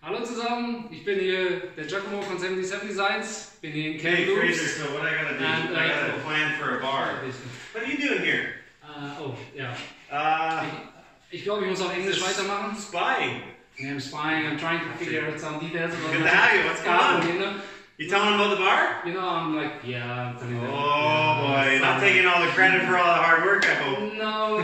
Hallo zusammen, ich bin hier der Giacomo von 77designz, bin hier in Hey Kamloops. Fraser, so what I gotta do? And, I uh, gotta plan for a bar. What are you doing here? Äh, oh, ja. Uh, Ich glaube, ich muss auf Englisch weitermachen. spying. Yeah, I'm spying, I'm trying to figure out some details about Good to have you. What's going on? You know, You telling them about the bar? you know I'm like, yeah, I'm telling them. Oh yeah, boy, not taking all the credit for all the hard work, I hope. No,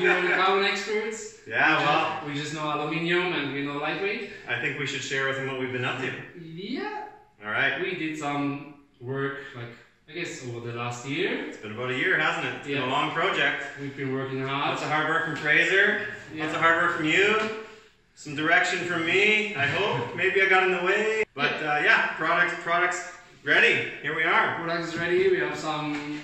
you're the carbon experts. Yeah, well, We just know aluminium and we know lightweight. I think we should share with them what we've been up to. Yeah, All right. we did some work, like, I guess over the last year. It's been about a year, hasn't it? It's been Yeah. a long project. We've been working hard. Lots of hard work from Fraser. Lots of hard work from you. Some direction from me. I hope. Maybe I got in the way. But uh, yeah, products, products ready. Here we are. Products ready. We have some,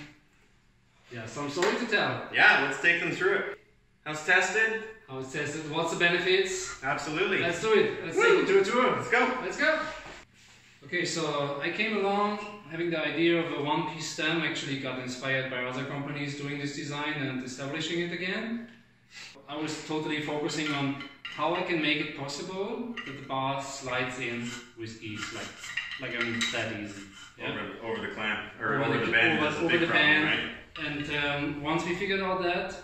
yeah, some story to tell. Yeah, let's take them through it. How's tested? How it's tested. What's the benefits? Absolutely. Let's do it. Let's Woo. take it to a tour. Let's go. Let's go. Okay, so I came along having the idea of a one-piece stem. Actually, got inspired by other companies doing this design and establishing it again. I was totally focusing on how I can make it possible that the bar slides in with ease, like like I mean that easy. Yeah. Over, over the clamp or Over over, the- the bend over- over the problem, bend. right? And um, once we figured out that,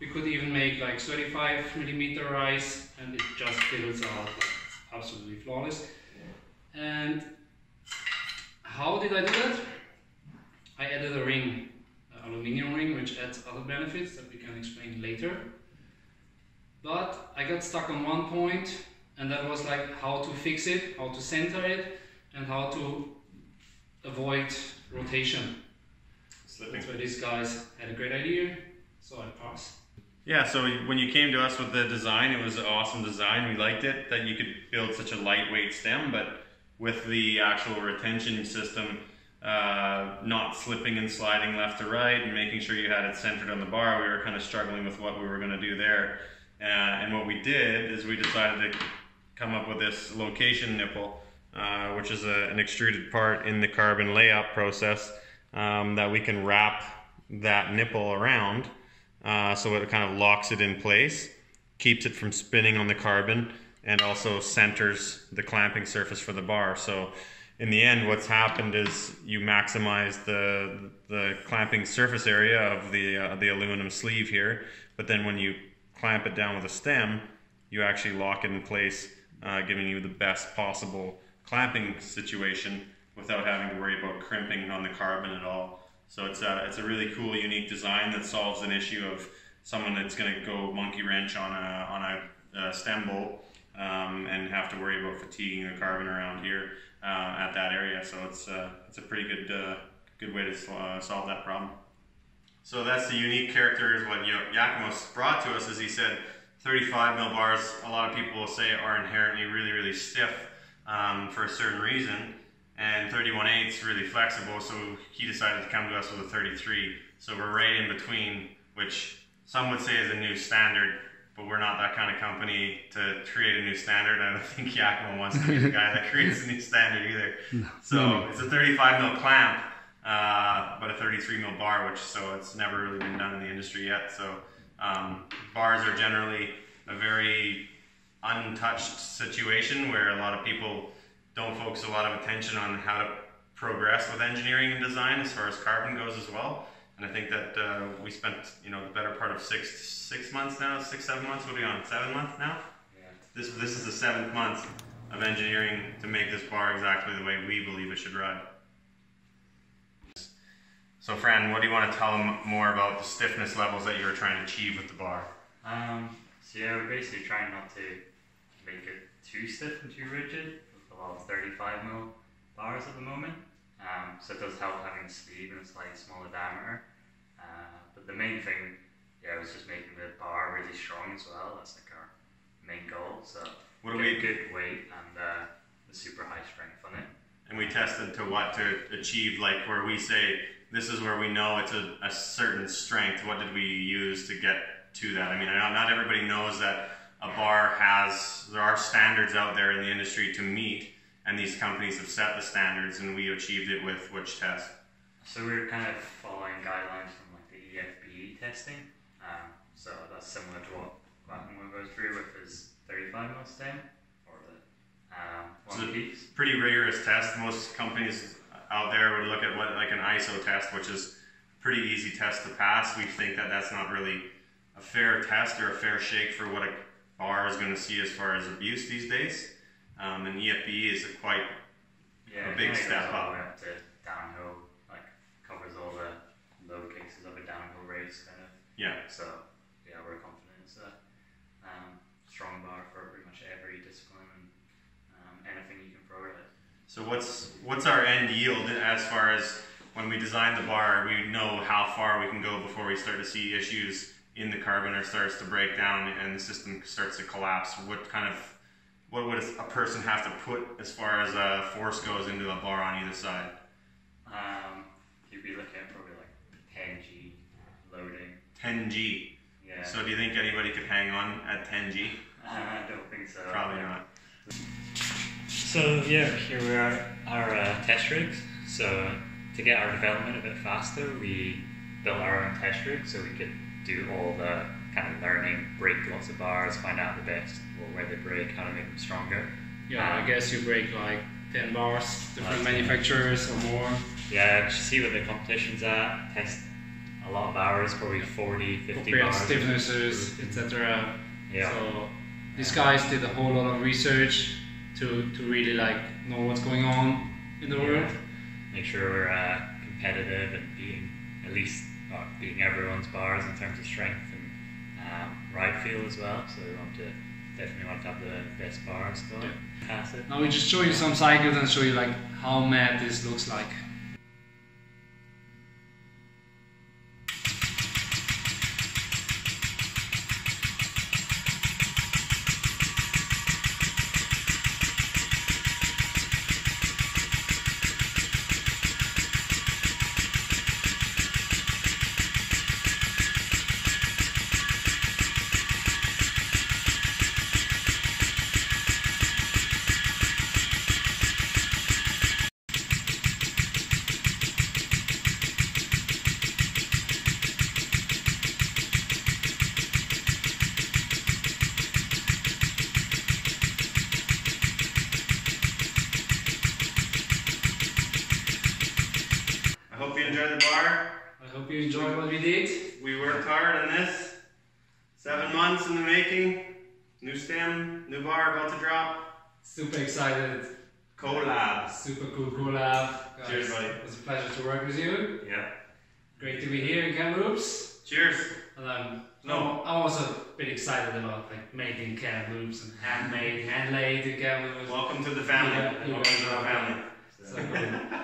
we could even make like 35 millimeter rise, and it just fills out absolutely flawless. And how did I do that? I added a ring, an aluminium ring, which adds other benefits that we can explain later. But I got stuck on one point, and that was like how to fix it, how to center it, and how to avoid rotation. Slipping. That's why these guys had a great idea, so I passed. Yeah, so when you came to us with the design, it was an awesome design. We liked it that you could build such a lightweight stem, but with the actual retention system uh, not slipping and sliding left to right and making sure you had it centered on the bar, we were kind of struggling with what we were going to do there. Uh, and what we did is we decided to come up with this location nipple, uh, which is a, an extruded part in the carbon layout process um, that we can wrap that nipple around uh, so it kind of locks it in place, keeps it from spinning on the carbon, and also centers the clamping surface for the bar. So in the end, what's happened is you maximize the the clamping surface area of the uh, the aluminum sleeve here, but then when you clamp it down with a stem, you actually lock it in place, uh, giving you the best possible clamping situation without having to worry about crimping on the carbon at all. So it's a, it's a really cool, unique design that solves an issue of someone that's going to go monkey wrench on a, on a, uh stem bolt um, and have to worry about fatiguing the carbon around here uh, at that area. So it's, uh, it's a pretty good, uh, good way to uh, solve that problem. So that's the unique character is what Giacomo's brought to us is he said 35 mil bars, a lot of people will say are inherently really, really stiff um, for a certain reason. And 31 eighths really flexible, so he decided to come to us with a 33. So we're right in between, which some would say is a new standard, but we're not that kind of company to create a new standard. I don't think Giacomo wants to be the guy that creates a new standard either. So it's a 35 mil clamp, uh, but a 33 mil bar, which so it's never really been done in the industry yet. So um, bars are generally a very untouched situation where a lot of people don't focus a lot of attention on how to progress with engineering and design as far as carbon goes as well. And I think that uh, we spent you know the better part of six six months now, six seven months. What are we on? Seven months now. Yeah. This this is the seventh month of engineering to make this bar exactly the way we believe it should ride. So, Fran, what do you want to tell them more about the stiffness levels that you were trying to achieve with the bar? Um, so yeah, we're basically trying not to make it too stiff and too rigid a of 35 mil bars at the moment. Um, so it does help having a sleeve and a slightly smaller diameter. Uh, but the main thing, yeah, was just making the bar really strong as well. That's like our main goal. So What get we good weight and uh, the super high strength on it. and we tested to what to achieve, like where we say this is where we know it's a, a certain strength. What did we use to get to that? I mean, not, not everybody knows that a bar has there are standards out there in the industry to meet, and these companies have set the standards, and we achieved it with which test? So we're kind of following guidelines from like the EFBE testing. Um, so that's similar to what Quackenwell goes through with his 35 mil stem, or the one piece. pretty rigorous test. Most companies out there would look at what like an ISO test, which is pretty easy test to pass. We think that that's not really a fair test or a fair shake for what a bar is going to see as far as abuse these days. Um, and EFB is a quite Yeah, A big step up. up to downhill, like covers all the low cases of a downhill race kind of. yeah. So yeah, we're confident it's a um, strong bar for pretty much every discipline and um, anything you can throw at it. So what's what's our end yield as far as when we design the bar? We know how far we can go before we start to see issues in the carbon or starts to break down and the system starts to collapse. What kind of what would a person have to put as far as uh, force goes into a bar on either side? Um, you'd be looking at probably like 10G loading. 10G. Yeah. So do you think anybody could hang on at 10G? I don't think so. Probably not. So yeah, here we are, our uh, test rigs. So to get our development a bit faster, we built our own test rig so we could do all the kind of learning, break lots of bars, find out the best, or where they break, how to make them stronger. Yeah, I Um, guess you break like 10 bars, different manufacturers or more. Yeah, just see what the competition's at, test a lot of hours, probably 40, 50 Compare bars. stiffnesses, etc. Yeah. So these guys did a whole lot of research to, to really like know what's going on in the Yeah. world. Make sure we're uh, competitive and beating at least beating everyone's bars in terms of strength and um, ride feel as well. So we want to definitely want to have the best bars going. Pass it. Now we just show you some cycles and show you like how mad this looks like. I hope you enjoyed the bar. I hope you enjoyed what we did. We worked hard on this. Seven months in the making. New stem, new bar about to drop. Super excited. Collab. Super cool collab. Guys, Cheers, buddy. It was a pleasure to work with you. Yeah. Great to be here in Kamloops. Cheers. And I'm, No. I'm also a bit excited about like making Kamloops and handmade, hand laid in Kamloops. Welcome to the family. Yeah, Welcome to are family.